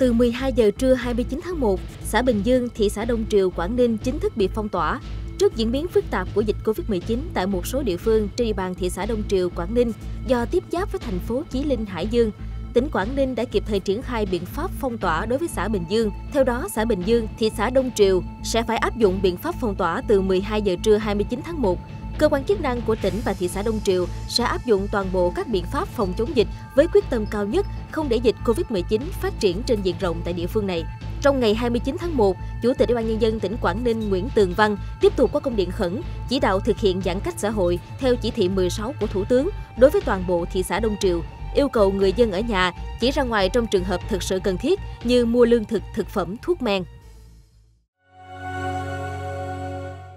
Từ 12 giờ trưa 29 tháng 1, xã Bình Dương, thị xã Đông Triều, Quảng Ninh chính thức bị phong tỏa. Trước diễn biến phức tạp của dịch Covid-19 tại một số địa phương trên địa bàn thị xã Đông Triều, Quảng Ninh do tiếp giáp với thành phố Chí Linh, Hải Dương, tỉnh Quảng Ninh đã kịp thời triển khai biện pháp phong tỏa đối với xã Bình Dương. Theo đó, xã Bình Dương, thị xã Đông Triều sẽ phải áp dụng biện pháp phong tỏa từ 12 giờ trưa 29 tháng 1 cơ quan chức năng của tỉnh và thị xã Đông Triều sẽ áp dụng toàn bộ các biện pháp phòng chống dịch với quyết tâm cao nhất không để dịch Covid-19 phát triển trên diện rộng tại địa phương này. Trong ngày 29 tháng 1, Chủ tịch Ủy ban nhân dân tỉnh Quảng Ninh Nguyễn Tường Văn tiếp tục có công điện khẩn chỉ đạo thực hiện giãn cách xã hội theo chỉ thị 16 của Thủ tướng đối với toàn bộ thị xã Đông Triều, yêu cầu người dân ở nhà chỉ ra ngoài trong trường hợp thực sự cần thiết như mua lương thực, thực phẩm, thuốc men.